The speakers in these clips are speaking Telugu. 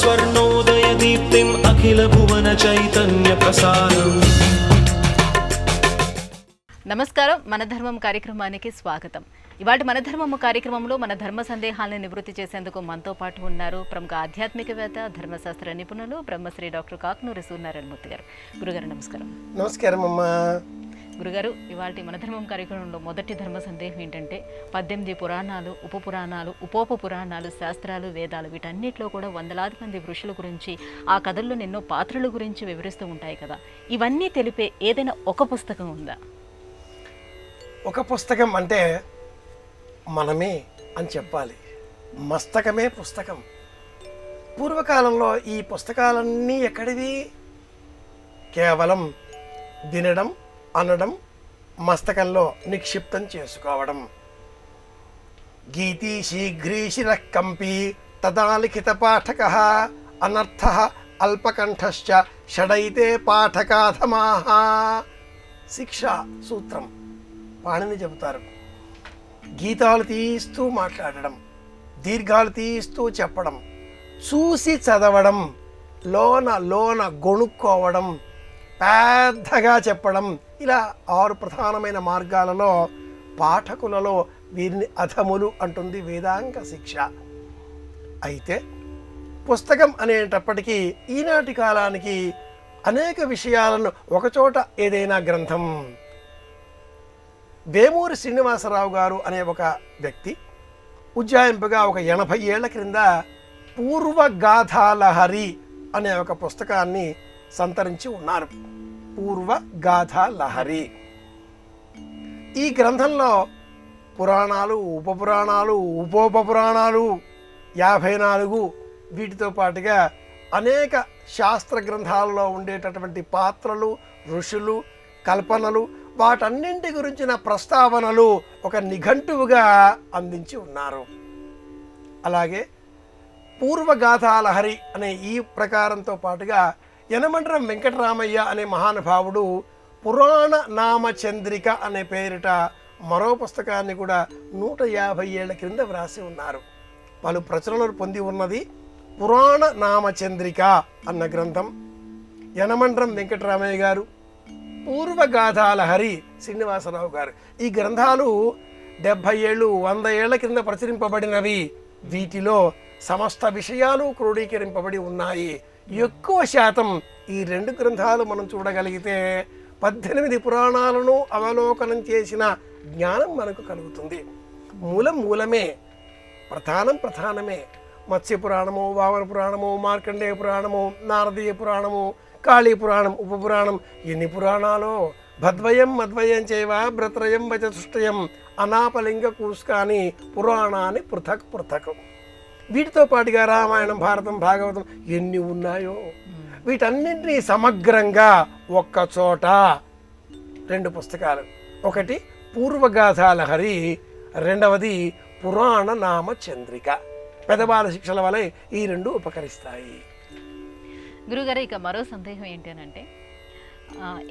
स्वर्णोदयदीप्तिम् अखिलभुवनचैतन्यप्रसारम् నమస్కారం. మన ధర్మం కార్యక్రమానికి స్వాగతం. ఇవాటి మన ధర్మము కార్యక్రమంలో మన ధర్మ సందేహాలను నివృత్తి చేసేందుకు మనతో పాటు ఉన్నారు ప్రముఖ ఆధ్యాత్మికవేత్త ధర్మశాస్త్ర నిపుణులు బ్రహ్మశ్రీ డాక్టర్ కాకునూరి సూర్యనారాయణమూర్తి గారు. గురుగారు నమస్కారం. నమస్కారం అమ్మా. గురుగారు ఇవాటి మన ధర్మం కార్యక్రమంలో మొదటి ధర్మ సందేహం ఏంటంటే పద్దెనిమిది పురాణాలు ఉప పురాణాలు ఉపోప పురాణాలు శాస్త్రాలు వేదాలు వీటన్నిటిలో కూడా వందలాది మంది ఋషుల గురించి ఆ కథల్లో ఎన్నో పాత్రల గురించి వివరిస్తూ ఉంటాయి కదా. ఇవన్నీ తెలిపే ఏదైనా ఒక పుస్తకం ఉందా? ఒక పుస్తకం అంటే మనమే అని చెప్పాలి. మస్తకమే పుస్తకం. పూర్వకాలంలో ఈ పుస్తకాలన్నీ ఎక్కడివి? కేవలం వినడం అనడం మస్తకంలో నిక్షిప్తం చేసుకోవడం. గీతి శీఘ్రీశిర కంపి తదాలిఖిత పాఠక అనర్థ అల్పకంఠశ్చ షడైతే పాఠకాధమాహ శిక్ష సూత్రం. పాణిని చెబుతారు. గీతాలు తీస్తూ మాట్లాడడం దీర్ఘాలు తీస్తూ చెప్పడం చూసి చదవడం లోన లోన గొణుక్కోవడం పెద్దగా చెప్పడం ఇలా ఆరు ప్రధానమైన మార్గాలలో పాఠకులలో వీరిని అధములు అంటుంది వేదాంగ శిక్ష. అయితే పుస్తకం అనేటప్పటికీ ఈనాటి కాలానికి అనేక విషయాలను ఒకచోట ఏదైనా గ్రంథం వేమూరి శ్రీనివాసరావు గారు అనే ఒక వ్యక్తి ఉజ్జాయింపుగా ఒక ఎనభై ఏళ్ళ క్రింద పూర్వగాథాలహరి అనే ఒక పుస్తకాన్ని సంతరించి ఉన్నారు. పూర్వగాథాలహరి. ఈ గ్రంథంలో పురాణాలు ఉపపురాణాలు ఉపోపపురాణాలు యాభై నాలుగు వీటితో పాటుగా అనేక శాస్త్ర గ్రంథాలలో ఉండేటటువంటి పాత్రలు ఋషులు కల్పనలు వాటన్నింటి గురించిన ప్రస్తావనలు ఒక నిఘంటువుగా అందించి ఉన్నారు. అలాగే పూర్వగాథాలహరి అనే ఈ ప్రకారంతో పాటుగా యనమండ్రం వెంకటరామయ్య అనే మహానుభావుడు పురాణ నామచంద్రిక అనే పేరిట మరో పుస్తకాన్ని కూడా నూట యాభై ఏళ్ళ క్రింద వ్రాసి ఉన్నారు. పలు ప్రచురణలు పొంది ఉన్నది పురాణ నామచంద్రిక అన్న గ్రంథం. యనమండ్రం వెంకటరామయ్య గారు పూర్వగాథాలహరి శ్రీనివాసరావు గారు. ఈ గ్రంథాలు డెబ్భై ఏళ్ళు వంద ఏళ్ళ కింద ప్రచురింపబడినవి. వీటిలో సమస్త విషయాలు క్రోడీకరింపబడి ఉన్నాయి. ఎక్కువ శాతం ఈ రెండు గ్రంథాలు మనం చూడగలిగితే పద్దెనిమిది పురాణాలను అవలోకనం చేసిన జ్ఞానం మనకు కలుగుతుంది. మూలం మూలమే ప్రధానం ప్రధానమే. మత్స్య పురాణము వామన పురాణము మార్కండేయ పురాణము నారదీయ పురాణము కాళీ పురాణం ఉపపురాణం ఎన్ని పురాణాలో? భద్వయం మద్వయం చేయవ భ్రత్రయం వచతుష్టయం అనాపలింగ కూస్కాని పురాణాన్ని పృథక్ పృథక్. వీటితో పాటుగా రామాయణం భారతం భాగవతం ఎన్ని ఉన్నాయో? వీటన్నింటినీ సమగ్రంగా ఒక్క చోట రెండు పుస్తకాలు. ఒకటి పూర్వగాథాలహరి రెండవది పురాణ నామ చంద్రిక పెదబాల శిక్షల వలె ఈ రెండు ఉపకరిస్తాయి. గురుగారు ఇక మరో సందేహం ఏంటనంటే అంటే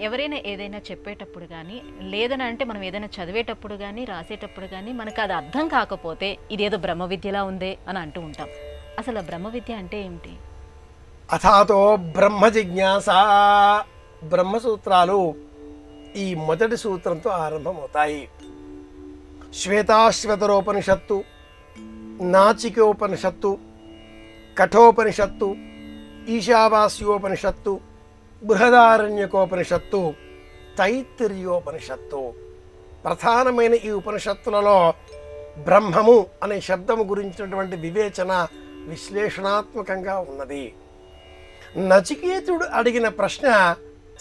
ఎవరైనా ఏదైనా చెప్పేటప్పుడు కానీ లేదని అంటే మనం ఏదైనా చదివేటప్పుడు కానీ రాసేటప్పుడు కానీ మనకు అది అర్థం కాకపోతే ఇదేదో బ్రహ్మ విద్యలా ఉందే అని అంటూ ఉంటాం. అసలు బ్రహ్మ విద్య అంటే ఏమిటి? అథాతో బ్రహ్మ జిజ్ఞాస బ్రహ్మసూత్రాలు ఈ మొదటి సూత్రంతో ఆరంభమవుతాయి. శ్వేతాశ్వతరోపనిషత్తు నాచికోపనిషత్తు కఠోపనిషత్తు ఈశావాస్యోపనిషత్తు బృహదారణ్యకోపనిషత్తు తైత్తిర్యోపనిషత్తు. ప్రధానమైన ఈ ఉపనిషత్తులలో బ్రహ్మము అనే శబ్దము గురించినటువంటి వివేచన విశ్లేషణాత్మకంగా ఉన్నది. నచికేతుడు అడిగిన ప్రశ్న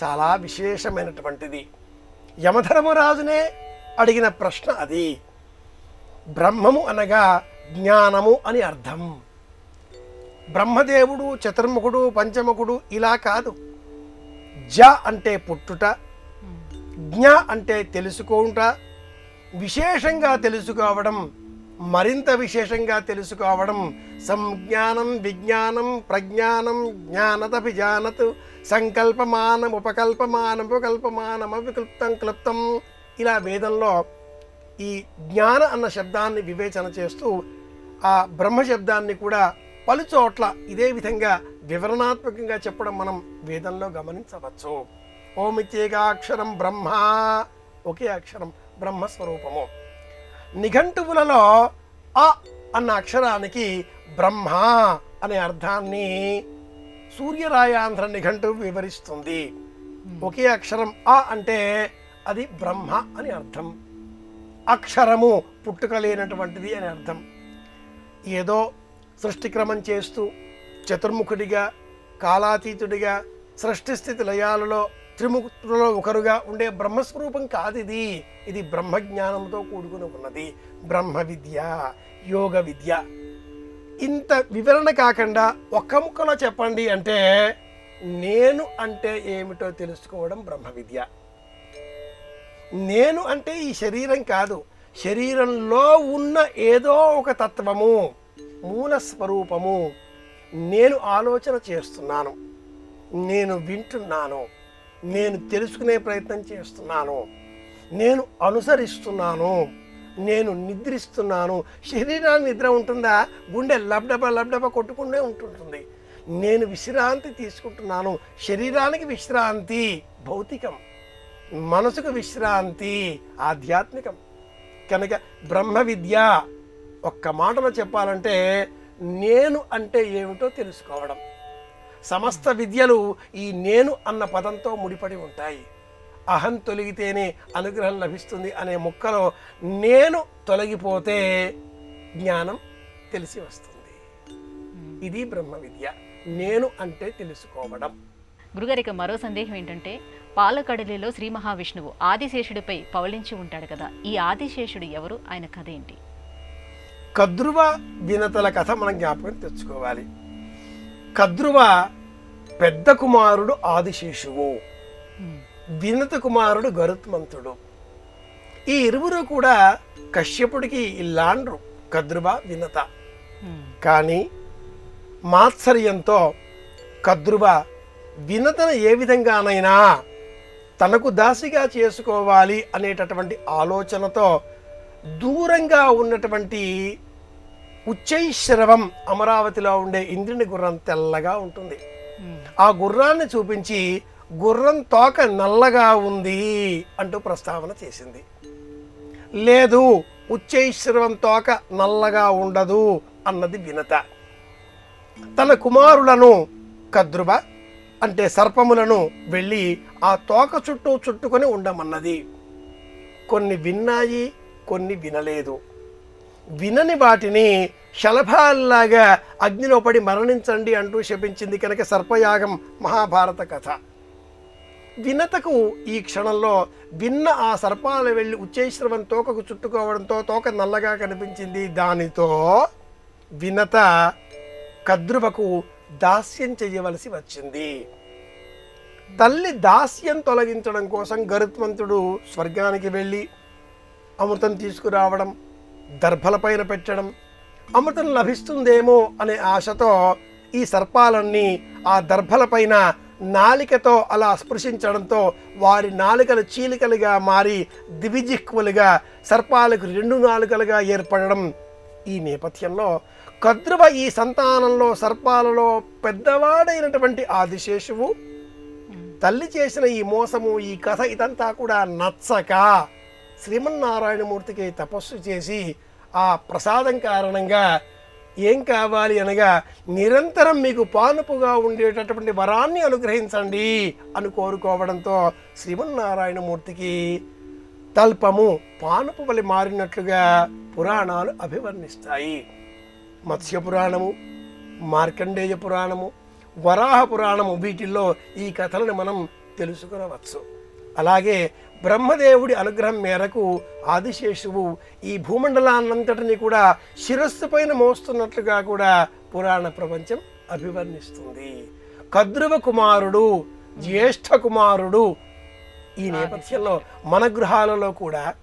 చాలా విశేషమైనటువంటిది. యమధర్మరాజునే అడిగిన ప్రశ్న అది. బ్రహ్మము అనగా జ్ఞానము అని అర్థం. బ్రహ్మదేవుడు చతుర్ముఖుడు పంచముఖుడు ఇలా కాదు. జ అంటే పుట్టుట జ్ఞ అంటే తెలుసుకుంట విశేషంగా తెలుసుకోవడం మరింత విశేషంగా తెలుసుకోవడం సంజ్ఞానం విజ్ఞానం ప్రజ్ఞానం జ్ఞానదభిజానత్ సంకల్పమానం ఉపకల్పమానం ఉపకల్పమానం అవికల్ప్తం క్లుప్తం. ఇలా వేదంలో ఈ జ్ఞాన అన్న శబ్దాన్ని వివేచన చేస్తూ ఆ బ్రహ్మ శబ్దాన్ని కూడా పలుచోట్ల ఇదే విధంగా వివరణాత్మకంగా చెప్పడం మనం వేదంలో గమనించవచ్చు. ఓమిత్యేకాక్షరం బ్రహ్మ ఒకే అక్షరం బ్రహ్మస్వరూపము. నిఘంటువులలో అ అన్న అక్షరానికి బ్రహ్మ అనే అర్థాన్ని సూర్యరాయాంధ్ర నిఘంటువు వివరిస్తుంది. ఒకే అక్షరం అ అంటే అది బ్రహ్మ అని అర్థం. అక్షరము పుట్టుక లేనటువంటిది అని అర్థం. ఏదో సృష్టిక్రమం చేస్తూ చతుర్ముఖుడిగా కాలాతీతుడిగా సృష్టి స్థితి లయాలలో త్రిముఖులలో ఒకరుగా ఉండే బ్రహ్మస్వరూపం కాదు ఇది ఇది బ్రహ్మజ్ఞానంతో కూడుకుని ఉన్నది. బ్రహ్మ విద్య యోగ విద్య. ఇంత వివరణ కాకుండా ఒక్క ముక్కలో చెప్పండి అంటే నేను అంటే ఏమిటో తెలుసుకోవడం బ్రహ్మ విద్య నేను అంటే ఈ శరీరం కాదు. శరీరంలో ఉన్న ఏదో ఒక తత్వము. మూల స్వరూపము. నేను ఆలోచన చేస్తున్నాను. నేను వింటున్నాను. నేను తెలుసుకునే ప్రయత్నం చేస్తున్నాను. నేను అనుసరిస్తున్నాను. నేను నిద్రిస్తున్నాను. శరీరానికి నిద్ర ఉంటుందా? గుండె లబ్డబ లబ్డబ కొట్టుకుంటే ఉంటుంటుంది. నేను విశ్రాంతి తీసుకుంటున్నాను. శరీరానికి విశ్రాంతి భౌతికం. మనసుకు విశ్రాంతి ఆధ్యాత్మికం. కనుక బ్రహ్మ విద్య ఒక్క మాటలో చెప్పాలంటే నేను అంటే ఏమిటో తెలుసుకోవడం. సమస్త విద్యలు ఈ నేను అన్న పదంతో ముడిపడి ఉంటాయి. అహం తొలగితేనే అనుగ్రహం లభిస్తుంది అనే ముక్కలో నేను తొలగిపోతే జ్ఞానం తెలిసి వస్తుంది. ఇది బ్రహ్మ విద్య. నేను అంటే తెలుసుకోవడం. గురుగారిక మరో సందేహం ఏంటంటే పాలకడలిలో శ్రీ మహావిష్ణువు ఆదిశేషుడిపై పవళించి ఉంటాడు కదా. ఈ ఆదిశేషుడు ఎవరు? ఆయన కథ ఏంటి? కద్రువ వినతల కథ మనం జ్ఞాపకం తెచ్చుకోవాలి. కద్రువ పెద్ద కుమారుడు ఆదిశేషువు. వినత కుమారుడు గరుత్మంతుడు. ఈ ఇరువురు కూడా కశ్యపుడికి ఇల్లాండ్రు కద్రువ వినత. కానీ మాత్సర్యంతో కద్రువ వినతను ఏ విధంగానైనా తనకు దాసిగా చేసుకోవాలి అనేటటువంటి ఆలోచనతో దూరంగా ఉన్నటువంటి ఉచ్చైశ్రవం అమరావతిలో ఉండే ఇంద్రుని గుర్రం తెల్లగా ఉంటుంది. ఆ గుర్రాన్ని చూపించి గుర్రం తోక నల్లగా ఉంది అంటూ ప్రస్తావన చేసింది. లేదు ఉచ్చైశ్రవం తోక నల్లగా ఉండదు అన్నది వినత. తన కుమారులను కద్రుబ అంటే సర్పములను వెళ్ళి ఆ తోక చుట్టూ చుట్టుకొని ఉండమన్నది. కొన్ని విన్నాయి కొన్ని వినలేదు. వినని వాటిని శలభాల్లాగా అగ్నిలో పడి మరణించండి అంటూ శపించింది కనుక సర్పయాగం మహాభారత కథ. వినతకు ఈ క్షణంలో విన్న ఆ సర్పాలు వెళ్ళి ఉచ్చేశ్రవం తోకకు చుట్టుకోవడంతో తోక నల్లగా కనిపించింది. దానితో వినత కద్రువకు దాస్యం చేయవలసి వచ్చింది. తల్లి దాస్యం తొలగించడం కోసం గరుత్మంతుడు స్వర్గానికి వెళ్ళి అమృతం తీసుకురావడం దర్భలపైన పెట్టడం అమృతం లభిస్తుందేమో అనే ఆశతో ఈ సర్పాలన్నీ ఆ దర్భలపైన నాలికతో అలా స్పృశించడంతో వారి నాలుకలు చీలికలుగా మారి దివిజిహ్వలుగా సర్పాలకు రెండు నాలుకలుగా ఏర్పడడం ఈ నేపథ్యంలో కద్రువ ఈ సంతానంలో సర్పాలలో పెద్దవాడైనటువంటి ఆదిశేషువు తల్లి చేసిన ఈ మోసము ఈ కథ ఇదంతా కూడా నచ్చక శ్రీమన్నారాయణమూర్తికి తపస్సు చేసి ఆ ప్రసాదం కారణంగా ఏం కావాలి అనగా నిరంతరం మీకు పానుపుగా ఉండేటటువంటి వరాన్ని అనుగ్రహించండి అని కోరుకోవడంతో శ్రీమన్నారాయణమూర్తికి తల్పము పానుపు వలి మారినట్లుగా పురాణాలు అభివర్ణిస్తాయి. మత్స్య పురాణము మార్కండేయ పురాణము వరాహ పురాణము వీటిల్లో ఈ కథలను మనం తెలుసుకునవచ్చు. అలాగే బ్రహ్మదేవుడి అనుగ్రహం మేరకు ఆదిశేషువు ఈ భూమండలాన్నంతటిని కూడా శిరస్సు పైన మోస్తున్నట్లుగా కూడా పురాణ ప్రపంచం అభివర్ణిస్తుంది. కద్రువ కుమారుడు జ్యేష్ఠ కుమారుడు ఈ నేపథ్యంలో మన గృహాలలో కూడా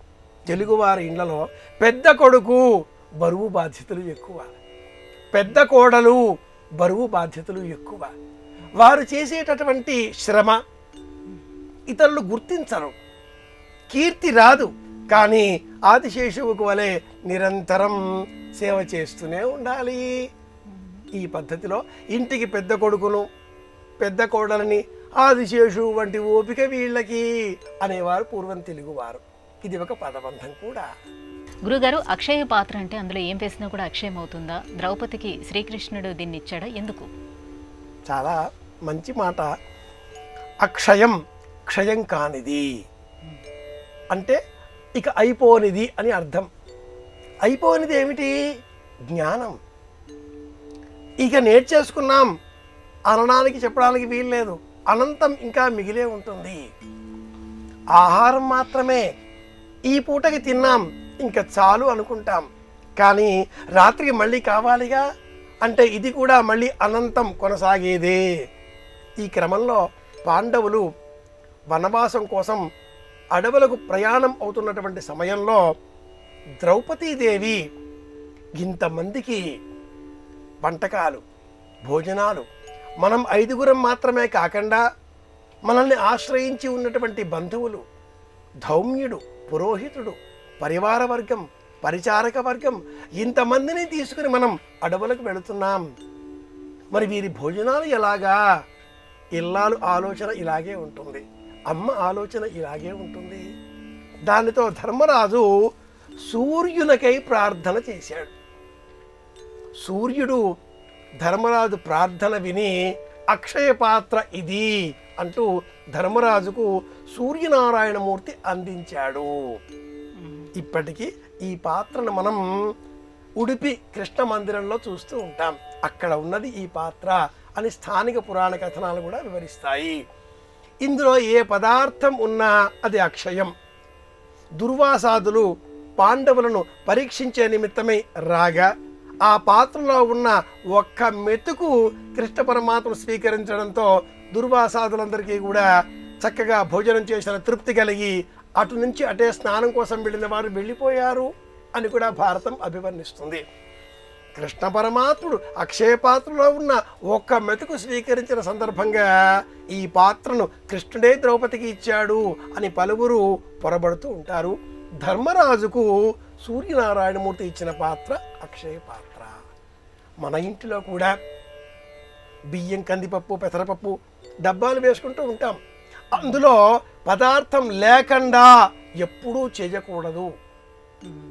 తెలుగువారి ఇండ్లలో పెద్ద కొడుకు బరువు బాధ్యతలు ఎక్కువ. పెద్ద కోడలు బరువు బాధ్యతలు ఎక్కువ. వారు చేసేటటువంటి శ్రమ ఇతరులు గుర్తించరు. కీర్తి రాదు. కానీ ఆదిశేషువుకు వలె నిరంతరం సేవ చేస్తూనే ఉండాలి. ఈ పద్ధతిలో ఇంటికి పెద్ద కొడుకును పెద్ద కోడలని ఆదిశేషు వంటి ఓపిక వీళ్ళకి అనేవారు పూర్వం తెలుగువారు. ఇది ఒక పదబంధం కూడా. గురుగారు అక్షయ పాత్ర అంటే అందులో ఏం వేసినా కూడా అక్షయం అవుతుందా? ద్రౌపదికి శ్రీకృష్ణుడు దీన్ని ఇచ్చాడా ఎందుకు? చాలా మంచి మాట. అక్షయం క్షయం కానిది. అంటే ఇక అయిపోనిది అని అర్థం. అయిపోనిది ఏమిటి? జ్ఞానం. ఇక నేర్చేసుకున్నాం. అనడానికి చెప్పడానికి వీల్లేదు. అనంతం ఇంకా మిగిలే ఉంటుంది. ఆహారం మాత్రమే. ఈ పూటకి తిన్నాం. ఇంకా చాలు అనుకుంటాం. కానీ రాత్రికి మళ్ళీ కావాలిగా? అంటే ఇది కూడా మళ్ళీ అనంతం కొనసాగేదే. ఈ క్రమంలో పాండవులు వనవాసం కోసం అడవులకు ప్రయాణం అవుతున్నటువంటి సమయంలో ద్రౌపదీదేవి ఇంతమందికి వంటకాలు భోజనాలు మనం ఐదుగురం మాత్రమే కాకుండా మనల్ని ఆశ్రయించి ఉన్నటువంటి బంధువులు ధౌమ్యుడు పురోహితుడు పరివార వర్గం పరిచారక వర్గం ఇంతమందిని తీసుకుని మనం అడవులకు వెళుతున్నాం. మరి వీరి భోజనాలు ఎలాగా? ఇల్లాలు ఆలోచన ఇలాగే ఉంటుంది. అమ్మ ఆలోచన ఇలాగే ఉంటుంది. దానితో ధర్మరాజు సూర్యునికై ప్రార్థన చేశాడు. సూర్యుడు ధర్మరాజు ప్రార్థన విని అక్షయ పాత్ర ఇది అంటూ ధర్మరాజుకు సూర్యనారాయణమూర్తి అందించాడు. ఇప్పటికీ ఈ పాత్రను మనం ఉడిపి కృష్ణ మందిరంలో చూస్తూ ఉంటాం. అక్కడ ఉన్నది ఈ పాత్ర అని స్థానిక పురాణ కథనాలు కూడా వివరిస్తాయి. ఇందులో ఏ పదార్థం ఉన్నా అది అక్షయం. దుర్వాసాదులు పాండవులను పరీక్షించే నిమిత్తమై రాగా ఆ పాత్రలో ఉన్న ఒక్క మెతుకు కృష్ణ పరమాత్మ స్వీకరించడంతో దుర్వాసాదులందరికీ కూడా చక్కగా భోజనం చేసిన తృప్తి కలిగి అటు నుంచి అటే స్నానం కోసం వెళ్ళిన వారు వెళ్ళిపోయారు అని కూడా భారతం అభివర్ణిస్తుంది. కృష్ణ పరమాత్ముడు అక్షయ పాత్రలో ఉన్న ఒక్క మెతుకు స్వీకరించిన సందర్భంగా ఈ పాత్రను కృష్ణుడే ద్రౌపదికి ఇచ్చాడు అని పలువురు పొరబడుతూ ఉంటారు. ధర్మరాజుకు సూర్యనారాయణమూర్తి ఇచ్చిన పాత్ర అక్షయ పాత్ర. మన ఇంటిలో కూడా బియ్యం కందిపప్పు పెసరపప్పు డబ్బాలు వేసుకుంటూ ఉంటాం. అందులో పదార్థం లేకుండా ఎప్పుడూ చేయకూడదు.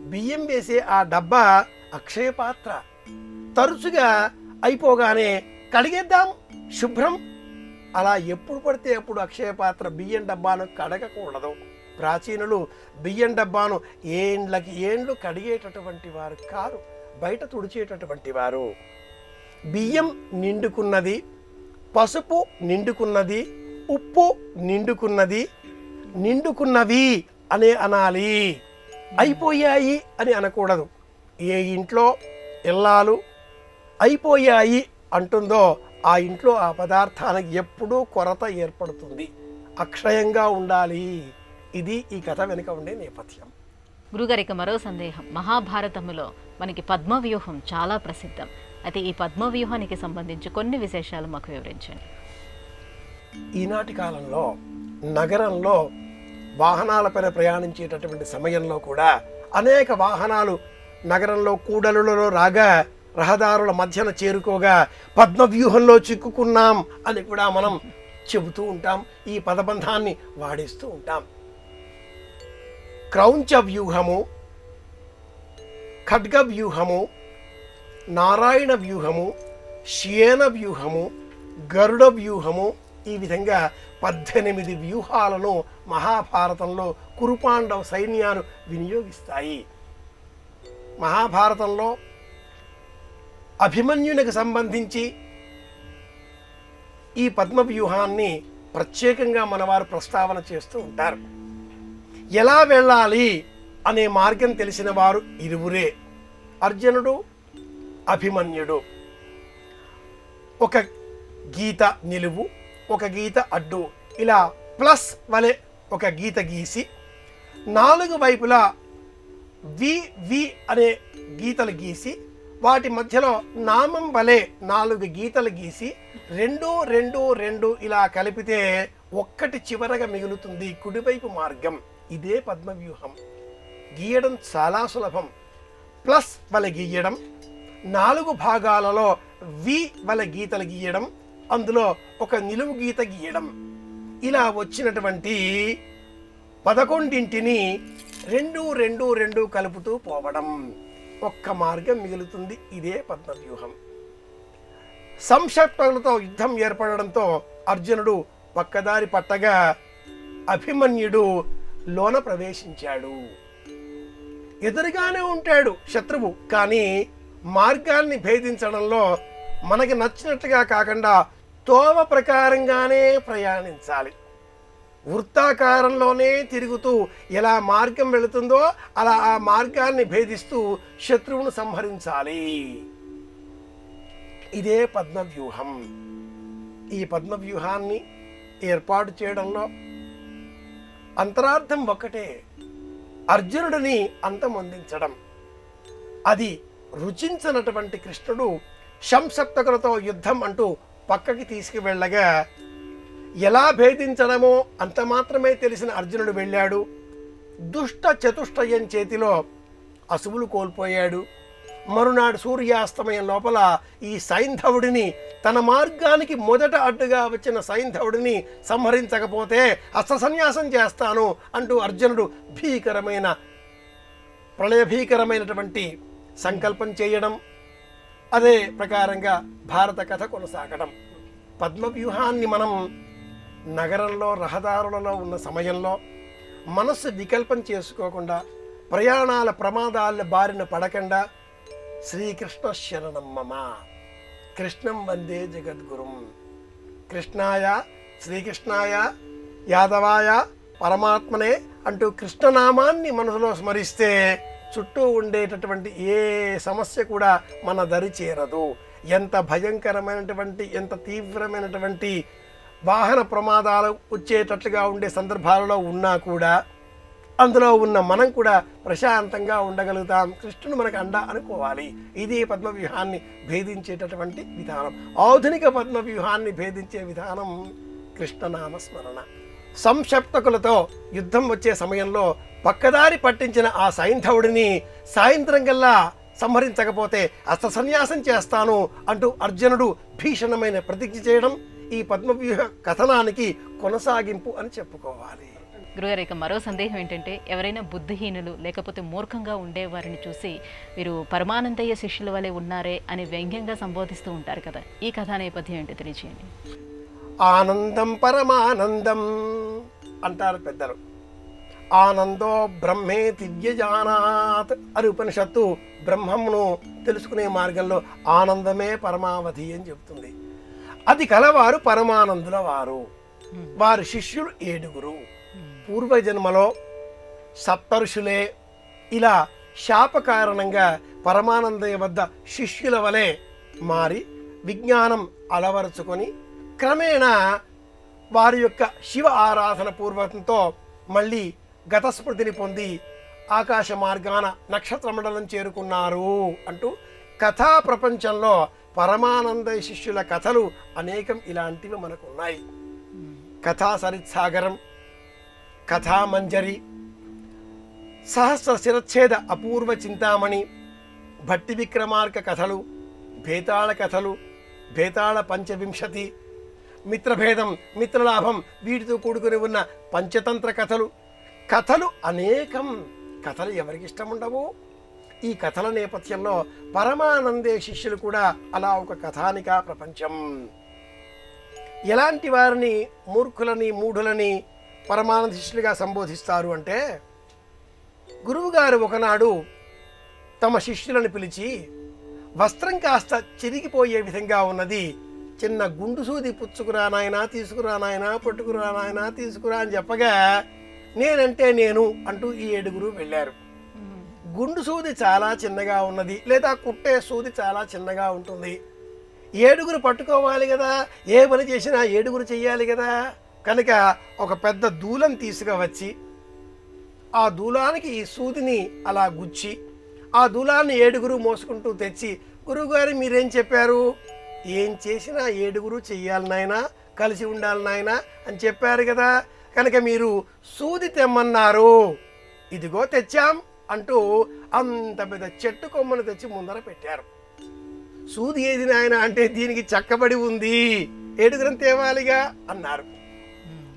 బియ్యం వేసే ఆ డబ్బా అక్షయ పాత్ర. తరచుగా అయిపోగానే కడిగేద్దాం శుభ్రం. అలా ఎప్పుడు పడితే అప్పుడు అక్షయ పాత్ర బియ్యం డబ్బాను కడగకూడదు. ప్రాచీనులు బియ్యం డబ్బాను ఏండ్లకి ఏండ్లు కడిగేటటువంటి వారు కారు బయట తుడిచేటటువంటి వారు. బియ్యం నిండుకున్నది పసుపు నిండుకున్నది ఉప్పు నిండుకున్నది నిండుకున్నవి అనే అనాలి. అయిపోయాయి అని అనకూడదు. ఏ ఇంట్లో ఇల్లాలు అయిపోయాయి అంటుందో ఆ ఇంట్లో ఆ పదార్థానికి ఎప్పుడూ కొరత ఏర్పడుతుంది. అక్షయంగా ఉండాలి. ఇది ఈ కథ వెనుక ఉండే నేపథ్యం. గురుగారు ఇక మరో సందేహం. మహాభారతములో మనకి పద్మవ్యూహం చాలా ప్రసిద్ధం. అయితే ఈ పద్మవ్యూహానికి సంబంధించి కొన్ని విశేషాలు మాకు వివరించండి. ఈనాటి కాలంలో నగరంలో వాహనాలపైన ప్రయాణించేటటువంటి సమయంలో కూడా అనేక వాహనాలు నగరంలో కూడలులలో రాగా రహదారుల మధ్యన చేరుకోగా పద్మవ్యూహంలో చిక్కుకున్నాం అని కూడా మనం చెబుతూ ఉంటాం. ఈ పదబంధాన్ని వాడిస్తూ ఉంటాం. క్రౌంచ వ్యూహము ఖడ్గ వ్యూహము నారాయణ వ్యూహము శియేన వ్యూహము గరుడ వ్యూహము ఈ విధంగా పద్దెనిమిది వ్యూహాలను మహాభారతంలో కురుపాండవ సైన్యాలు వినియోగిస్తాయి. మహాభారతంలో అభిమన్యునికి సంబంధించి ఈ పద్మ వ్యూహాన్ని ప్రత్యేకంగా మనవారు ప్రస్తావన చేస్తూ ఉంటారు. ఎలా వెళ్ళాలి అనే మార్గం తెలిసిన వారు ఇరువురే. అర్జునుడు అభిమన్యుడు. ఒక గీత నిలువు ఒక గీత అడ్డు. ఇలా ప్లస్ వలె ఒక గీత గీసి నాలుగు వైపులా వి వి అనే గీతలు గీసి వాటి మధ్యలో నామం వలె నాలుగు గీతలు గీసి రెండు రెండు రెండు ఇలా కలిపితే ఒక్కటి చివరగా మిగులుతుంది కుడివైపు మార్గం. ఇదే పద్మవ్యూహం. గీయడం చాలా సులభం. ప్లస్ వల గీయడం నాలుగు భాగాలలో వి వల గీతలు గీయడం అందులో ఒక నిలువు గీత గీయడం. ఇలా వచ్చినటువంటి పదకొండింటిని రెండు రెండు రెండు కలుపుతూ పోవడం. ఒక్క మార్గం మిగులుతుంది ఇదే పద్మవ్యూహం. సంక్షప్తలతో యుద్ధం ఏర్పడడంతో అర్జునుడు పక్కదారి పట్టగా అభిమన్యుడు లోన ప్రవేశించాడు. ఎదురుగానే ఉంటాడు శత్రువు కానీ మార్గాన్ని భేదించడంలో మనకి నచ్చినట్టుగా కాకుండా తోవ ప్రకారంగానే ప్రయాణించాలి. వృత్తాకారంలోనే తిరుగుతూ ఎలా మార్గం వెళుతుందో అలా ఆ మార్గాన్ని భేదిస్తూ శత్రువును సంహరించాలి. ఇదే పద్మవ్యూహం. ఈ పద్మవ్యూహాన్ని ఏర్పాటు చేయడంలో అంతరార్థం ఒక్కటే అర్జునుడిని అంతమొందించడం. అది రుచించినటువంటి కృష్ణుడు శంసప్తకులతో యుద్ధం అంటూ పక్కకి తీసుకువెళ్ళగా ఎలా భేదించడమో అంత మాత్రమే తెలిసిన అర్జునుడు వెళ్ళాడు. దుష్ట చతుష్టయం చేతిలో అసువులు కోల్పోయాడు. మరునాడు సూర్యాస్తమయం లోపల ఈ సైంధవుడిని తన మార్గానికి మొదట అడ్డుగా వచ్చిన సైంధవుడిని సంహరించకపోతే అస్త్ర సన్యాసం చేస్తాను అంటూ అర్జునుడు భీకరమైన ప్రళయభీకరమైనటువంటి సంకల్పం చేయడం అదే ప్రకారంగా భారత కథ కొనసాగడం. పద్మవ్యూహాన్ని మనం నగరంలో రహదారులలో ఉన్న సమయంలో మనస్సు వికల్పం చేసుకోకుండా ప్రయాణాల ప్రమాదాల బారిన పడకుండా శ్రీకృష్ణ శరణం కృష్ణం వందే జగద్గురుం. కృష్ణాయ శ్రీకృష్ణాయ యాదవాయ పరమాత్మనే అంటూ కృష్ణనామాన్ని మనసులో స్మరిస్తే చుట్టూ ఉండేటటువంటి ఏ సమస్య కూడా మన దరి చేరదు. ఎంత భయంకరమైనటువంటి ఎంత తీవ్రమైనటువంటి వాహన ప్రమాదాలు వచ్చేటట్లుగా ఉండే సందర్భాలలో ఉన్నా కూడా అందులో ఉన్న మనం కూడా ప్రశాంతంగా ఉండగలుగుతాం. కృష్ణుడు మనకు అండ అనుకోవాలి. ఇది పద్మవ్యూహాన్ని భేదించేటటువంటి విధానం. ఆధునిక పద్మవ్యూహాన్ని భేదించే విధానం కృష్ణనామస్మరణ. సంక్షప్తకులతో యుద్ధం వచ్చే సమయంలో పక్కదారి పట్టించిన ఆ సైంధవుడిని సాయంత్రం కల్లా సంహరించకపోతే అస్త్ర సన్యాసం చేస్తాను అంటూ అర్జునుడు భీషణమైన ప్రతిజ్ఞ చేయడం ఈ పద్మవ్యూహ కథనానికి కొనసాగింపు అని చెప్పుకోవాలి. గురుగారు ఇక మరో సందేహం ఏంటంటే ఎవరైనా బుద్ధిహీనులు లేకపోతే మూర్ఖంగా ఉండే వారిని చూసి వీరు పరమానందయ్య శిష్యుల వలె ఉన్నారే అని వ్యంగ్యంగా సంబోధిస్తూ ఉంటారు కదా. ఈ కథా నేపథ్యం ఏంటో తెలియచేయండి. ఆనందం పరమానందం అంటారు పెద్దలు. ఆనందో బ్రహ్మే దివ్యజానాత్ అని ఉపనిషత్తు బ్రహ్మమును తెలుసుకునే మార్గంలో ఆనందమే పరమావధి అని చెబుతుంది. అది కలవారు పరమానందుల వారు. వారి శిష్యులు ఏడుగురు. పూర్వజన్మలో సప్తరుషులే ఇలా శాప కారణంగా పరమానందయ్య వద్ద శిష్యుల వలె మారి విజ్ఞానం అలవరుచుకొని క్రమేణా వారి యొక్క శివ ఆరాధన పూర్వకంతో మళ్ళీ గతస్మృతిని పొంది ఆకాశ మార్గాన నక్షత్ర మండలం చేరుకున్నారు అంటూ కథా ప్రపంచంలో పరమానంద శిష్యుల కథలు అనేకం ఇలాంటివి మనకు ఉన్నాయి కథా సరిత్సాగరం కథామంజరి సహస్ర శిరచ్ఛేద అపూర్వ చింతామణి భట్టి విక్రమార్క కథలు భేతాళ కథలు భేతాళ పంచవింశతి మిత్రభేదం మిత్రలాభం వీటితో కూడుకుని ఉన్న పంచతంత్ర కథలు. కథలు అనేకం. కథలు ఎవరికి ఇష్టం ఉండవు ఈ కథల నేపథ్యంలో పరమానందే శిష్యులు కూడా అలా ఒక కథానికా ప్రపంచం. ఎలాంటి వారిని మూర్ఖులని మూఢులని పరమానంద శిష్యులుగా సంబోధిస్తారు అంటే గురువుగారు ఒకనాడు తమ శిష్యులను పిలిచి వస్త్రం కాస్త చిరిగిపోయే విధంగా ఉన్నది. చిన్న గుండు సూది పుచ్చుకురా నాయనా తీసుకురా నాయనా పట్టుకురా నాయనా తీసుకురా అని చెప్పగా నేనంటే నేను అంటూ ఈ ఏడుగురు వెళ్ళారు. గుండు సూది చాలా చిన్నగా ఉన్నది లేదా కుట్టే సూది చాలా చిన్నగా ఉంటుంది. ఏడుగురు పట్టుకోవాలి కదా ఏ పని చేసినా ఏడుగురు చెయ్యాలి కదా. కనుక ఒక పెద్ద దూలం తీసుకువచ్చి ఆ దూలానికి ఈ సూదిని అలా గుచ్చి ఆ దూలాన్ని ఏడుగురు మోసుకుంటూ తెచ్చి గురువుగారు మీరేం చెప్పారు? ఏం చేసినా ఏడుగురు చెయ్యాలి నాయనా కలిసి ఉండాలి నాయనా అని చెప్పారు కదా. కనుక మీరు సూది తెమ్మన్నారు. ఇదిగో తెచ్చాం. అంటూ అంత పెద్ద చెట్టు కొమ్మను తెచ్చి ముందర పెట్టారు. సూది ఏది నాయన అంటే దీనికి చక్కబడి ఉంది ఏడుగురం తేవాలిగా అన్నారు.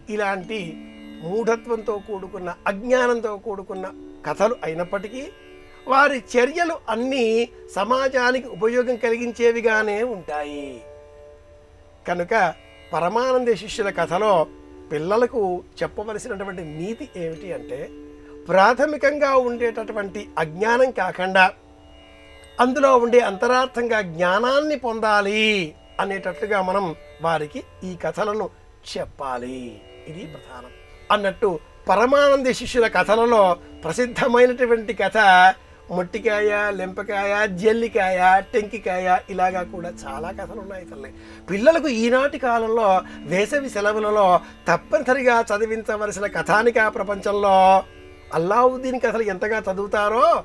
ఇలాంటి మూఢత్వంతో కూడుకున్న అజ్ఞానంతో కూడుకున్న కథలు అయినప్పటికీ వారి చర్యలు అన్నీ సమాజానికి ఉపయోగం కలిగించేవిగానే ఉంటాయి. కనుక పరమానంద శిష్యుల కథలో పిల్లలకు చెప్పవలసినటువంటి నీతి ఏమిటి అంటే ప్రాథమికంగా ఉండేటటువంటి అజ్ఞానం కాకుండా అందులో ఉండే అంతరార్థంగా జ్ఞానాన్ని పొందాలి అనేటట్లుగా మనం వారికి ఈ కథలను చెప్పాలి. ఇది ప్రధానం. అన్నట్టు పరమానంద శిష్యుల కథలలో ప్రసిద్ధమైనటువంటి కథ మొట్టికాయ లెంపకాయ జల్లికాయ టెంకికాయ ఇలాగా కూడా చాలా కథలు ఉన్నాయి తల్లి. పిల్లలకు ఈనాటి కాలంలో వేసవి సెలవులలో తప్పనిసరిగా చదివించవలసిన కథానికా ప్రపంచంలో అల్లావుద్దీన్ కథలు ఎంతగా చదువుతారో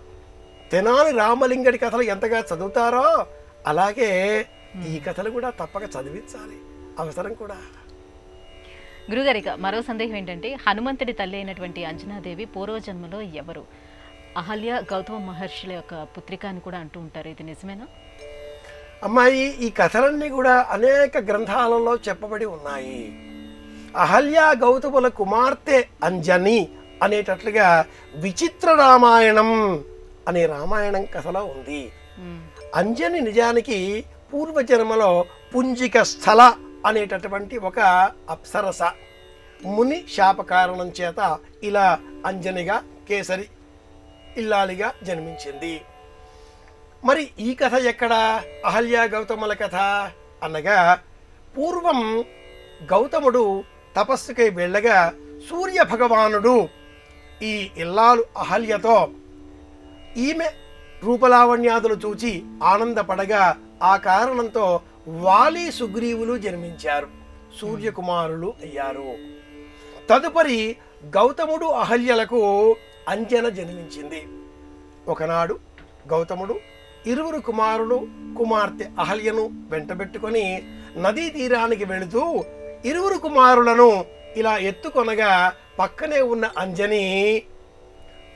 తెనాలి రామలింగడి కథలు ఎంతగా చదువుతారో అలాగే ఈ కథలు కూడా తప్పక చదివించాలి. అవసరం కూడా. గురుగారు మరో సందేహం ఏంటంటే హనుమంతుడి తల్లి అయినటువంటి అంజనాదేవి పూర్వజన్మలో ఎవరు? అహల్య గౌతమ మహర్షుల యొక్క పుత్రిక అని కూడా అంటూ ఉంటారు. ఇది నిజమేనా? అమ్మాయి ఈ కథలన్నీ కూడా అనేక గ్రంథాలలో చెప్పబడి ఉన్నాయి. అహల్య గౌతముల కుమార్తె అంజని అనేటట్లుగా విచిత్ర రామాయణం అనే రామాయణం కథలో ఉంది. అంజని నిజానికి పూర్వజన్మలో పుంజిక స్థల అనేటటువంటి ఒక అప్సరస ముని శాప కారణం చేత ఇలా అంజనిగా కేసరి ఇల్లాలిగా జన్మించింది. మరి ఈ కథ ఎక్కడ? అహల్య గౌతముల కథ అనగా పూర్వం గౌతముడు తపస్సుకై వెళ్ళగా సూర్య భగవానుడు ఈ ఇల్లాలు అహల్యతో ఈమె రూపలావణ్యాదులు చూచి ఆనందపడగా ఆ కారణంతో వాలి సుగ్రీవులు జన్మించారు. సూర్యకుమారులు అయ్యారు. తదుపరి గౌతముడు అహల్యలకు అంజన జన్మించింది. ఒకనాడు గౌతముడు ఇరువురు కుమారులు కుమార్తె అహల్యను వెంటబెట్టుకొని నదీ తీరానికి వెళుతూ ఇరువురు కుమారులను ఇలా ఎత్తుకొనగా పక్కనే ఉన్న అంజని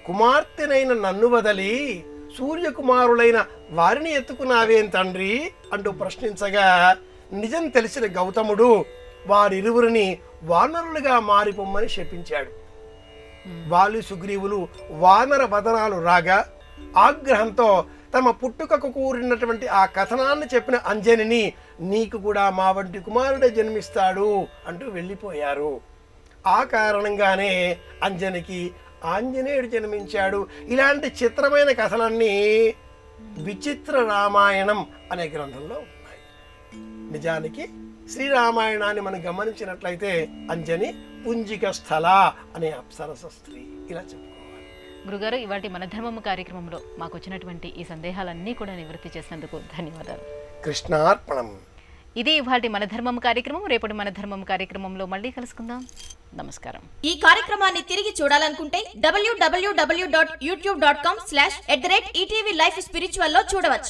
కుమార్తెనైన నన్ను వదలి సూర్యకుమారులైన వారిని ఎత్తుకున్నావేం తండ్రి అంటూ ప్రశ్నించగా నిజం తెలిసిన గౌతముడు వారిరువురిని వానరులుగా మారిపోమ్మని శపించాడు. వాలి సుగ్రీవులు వానర వదనాలు రాగా ఆగ్రహంతో తమ పుట్టుకకు కూరినటువంటి ఆ కథనాన్ని చెప్పిన అంజనిని నీకు కూడా మా వంటి కుమారుడే జన్మిస్తాడు అంటూ వెళ్ళిపోయారు. ఆ కారణంగానే అంజనికి ఆంజనేయుడు జన్మించాడు. ఇలాంటి చిత్రమైన కథలన్నీ విచిత్ర రామాయణం అనే గ్రంథంలో ఉన్నాయి. నిజానికి శ్రీరామాయణాన్ని మనం గమనించినట్లయితే అంజని పుంజిక స్థల అనే అప్సరస స్త్రీ. ఇలా చెప్పుకోవాలి. గురుగారు ఇవాటి మన ధర్మము కార్యక్రమంలో మాకు వచ్చినటువంటి ఈ సందేహాలన్నీ కూడా నివృత్తి చేసినందుకు ధన్యవాదాలు. కృష్ణార్పణం. ఇది ఇవాటి మన ధర్మం కార్యక్రమం. రేపటి మన ధర్మం కార్యక్రమంలో మళ్ళీ కలుసుకుందాం. నమస్కారం. ఈ కార్యక్రమాన్ని తిరిగి చూడాలనుకుంటే W W W dot YouTube dot com slash at the rate ETV life స్పిరిచువల్లో చూడవచ్చు.